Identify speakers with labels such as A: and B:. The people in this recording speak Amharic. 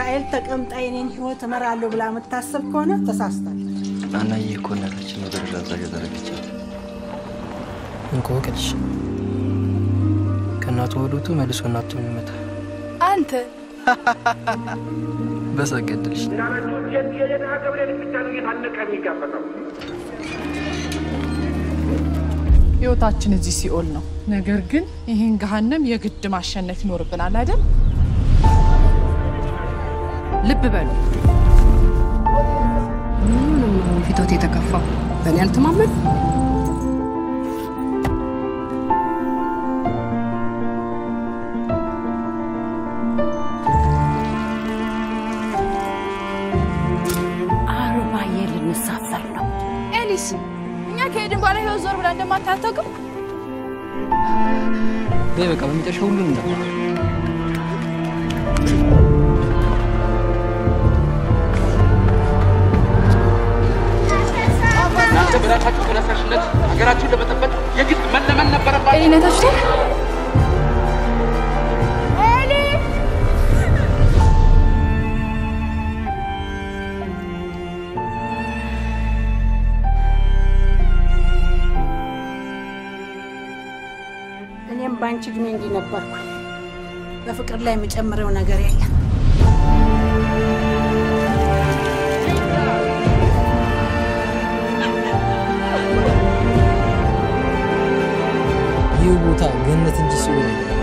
A: እስራኤል ተቀምጣ የኔን ህይወት እመራለሁ ብላ የምታስብ ከሆነ ተሳስታለች።
B: ናናዬ እኮ እናታችን ወደ አዛዥ ያደረገቻት
C: እንቆቅልሽ ከእናቱ ወዱቱ መልሶ እናቱን ይመታ
D: አንተ
C: በሰገድልሽ
D: ህይወታችን እዚህ ሲኦል ነው። ነገር ግን ይህን ገሃነም የግድ ማሸነፍ ይኖርብናል አይደል?
E: ልብ በሉ። ምንም አሁን ፊቶት የተከፋው በእኔ አልተማመን
F: አርባዬ ልንሳፈር ነው።
D: ኤሊስ፣ እኛ ከሄድን በኋላ ህይወት ዞር ብላ እንደማታተውቅም
C: በይ በቃ በመጨረሻ ሁሉን እንዳ
G: ተነሳሽነት ሀገራችሁን ለመጠበቅ የግድ መለመን ነበረባችሁ።
D: ኤሊነታችሁ
A: እኔም በአንቺ እድሜ እንዲህ ነበርኩ። በፍቅር ላይ የምጨምረው ነገር የለም።
C: 流ボタン源田選手ぐらい